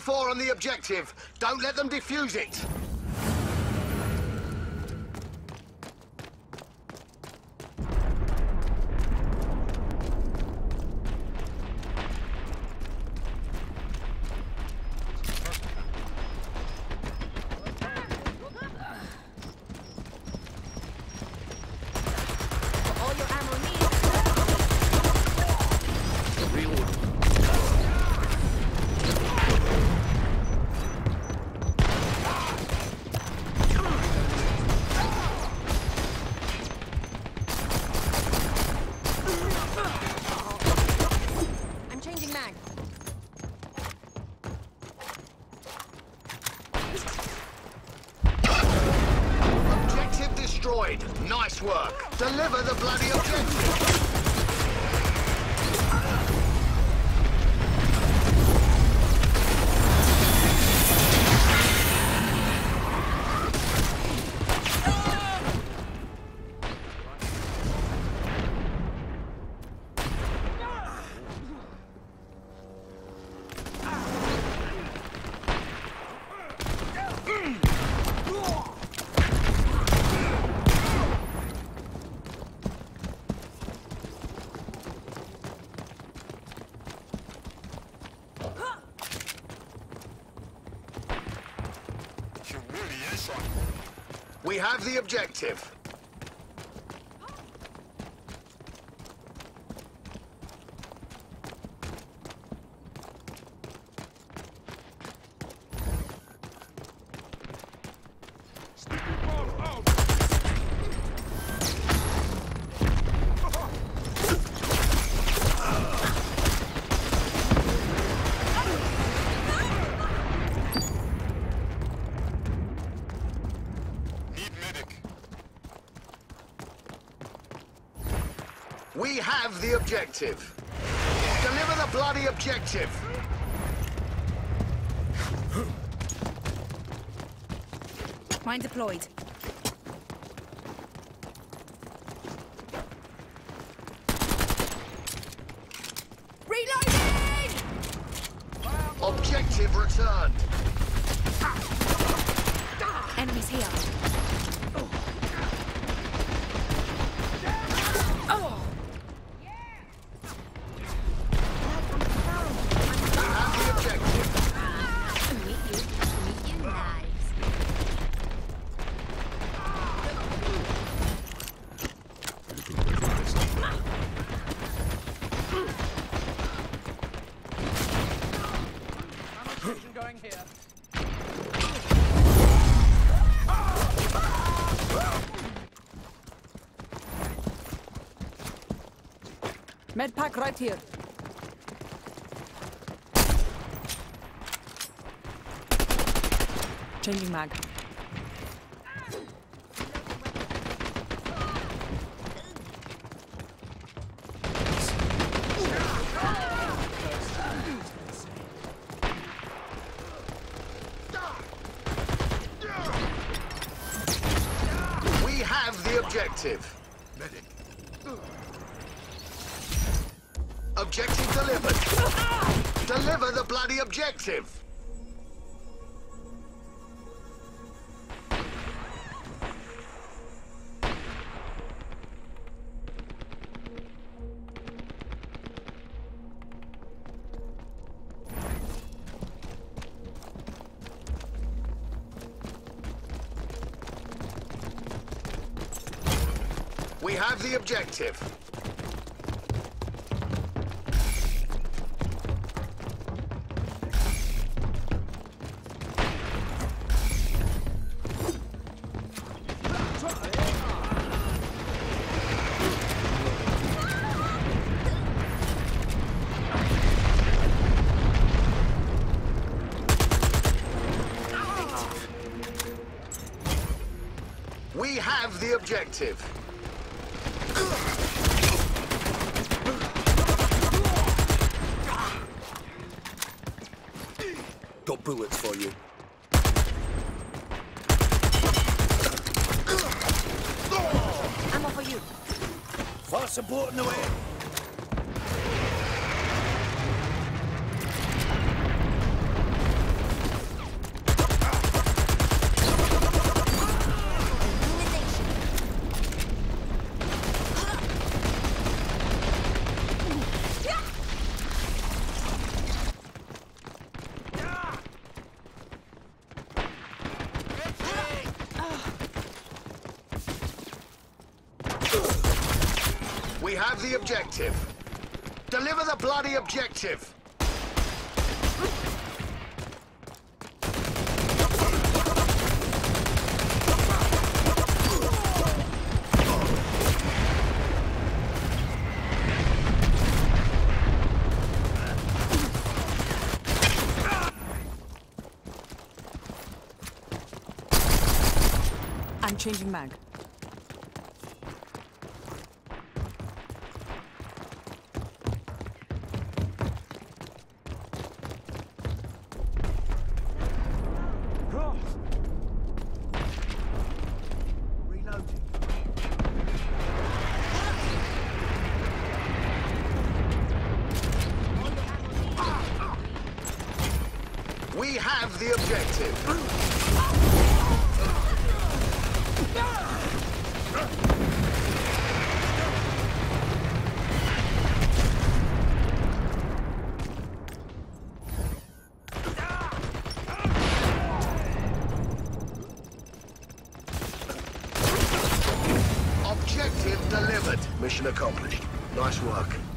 Four on the objective. Don't let them defuse it. Destroyed. Nice work. Deliver the bloody objective. We have the objective. We have the objective. Deliver the bloody objective. Mine deployed. Reloading! Objective returned. Enemies here. Oh! We have the objective. Meet you. Meet you nice. Going here. Med pack right here. Changing mag. We have the objective. Medic. Objective delivered. Deliver the bloody objective. Have the objective. We have the objective. Bullets for you. Ammo for you. Fire support in the way. Have the objective. Deliver the bloody objective. I'm changing mag. Reloading. We have the objective. Objective delivered. Mission accomplished. Nice work.